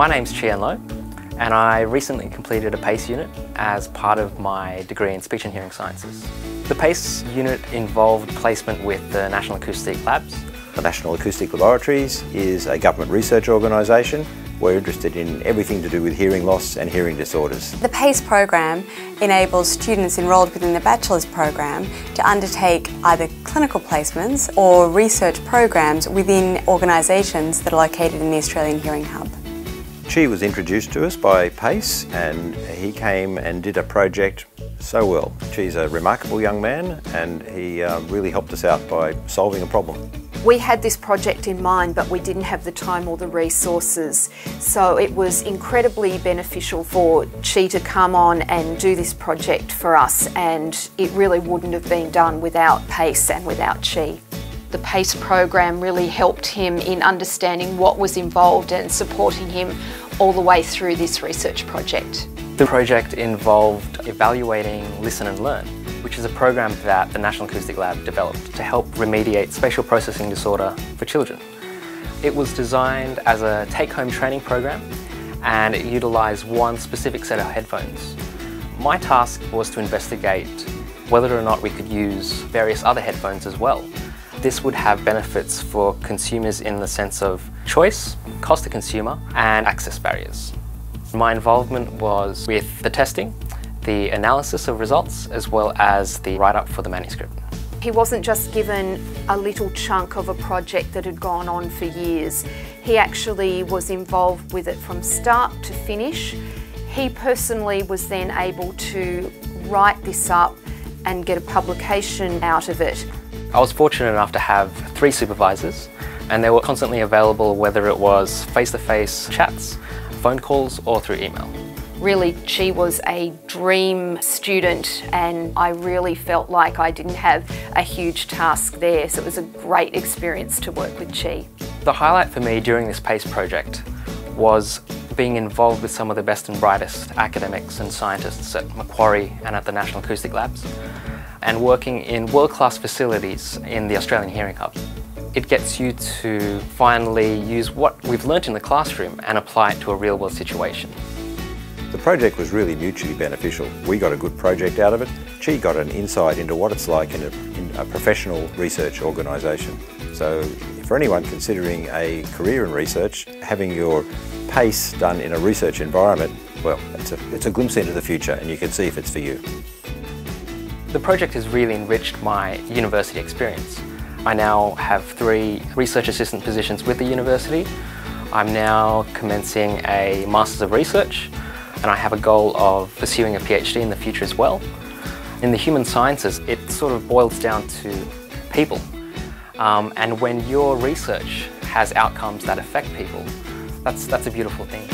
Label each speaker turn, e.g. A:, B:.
A: My name's Chien Lo and I recently completed a PACE unit as part of my degree in Speech and Hearing Sciences. The PACE unit involved placement with the National Acoustic Labs.
B: The National Acoustic Laboratories is a government research organisation. We're interested in everything to do with hearing loss and hearing disorders.
C: The PACE program enables students enrolled within the bachelor's program to undertake either clinical placements or research programs within organisations that are located in the Australian Hearing Hub.
B: Chi was introduced to us by PACE and he came and did a project so well. Chi's a remarkable young man and he uh, really helped us out by solving a problem.
D: We had this project in mind but we didn't have the time or the resources so it was incredibly beneficial for Chi to come on and do this project for us and it really wouldn't have been done without PACE and without Chi. The PACE program really helped him in understanding what was involved and supporting him all the way through this research project.
A: The project involved evaluating LiSN & Learn, which is a program that the National Acoustic Lab developed to help remediate spatial processing disorder for children. It was designed as a take-home training program and it utilised one specific set of headphones. My task was to investigate whether or not we could use various other headphones as well. This would have benefits for consumers in the sense of choice, cost to consumer and access barriers. My involvement was with the testing, the analysis of results, as well as the write-up for the manuscript.
D: He wasn't just given a little chunk of a project that had gone on for years. He actually was involved with it from start to finish. He personally was then able to write this up and get a publication out of it.
A: I was fortunate enough to have three supervisors and they were constantly available whether it was face-to-face -face chats, phone calls or through email.
D: Really, she was a dream student and I really felt like I didn't have a huge task there, so it was a great experience to work with Chi.
A: The highlight for me during this PACE project was being involved with some of the best and brightest academics and scientists at Macquarie and at the National Acoustic Labs and working in world-class facilities in the Australian Hearing Hub. It gets you to finally use what we've learnt in the classroom and apply it to a real-world situation.
B: The project was really mutually beneficial. We got a good project out of it. Chi got an insight into what it's like in a, in a professional research organisation. So for anyone considering a career in research, having your PACE done in a research environment, well, it's a, it's a glimpse into the future and you can see if it's for you.
A: The project has really enriched my university experience. I now have three research assistant positions with the university. I'm now commencing a Masters of Research and I have a goal of pursuing a PhD in the future as well. In the human sciences, it sort of boils down to people. Um, and when your research has outcomes that affect people, that's, that's a beautiful thing.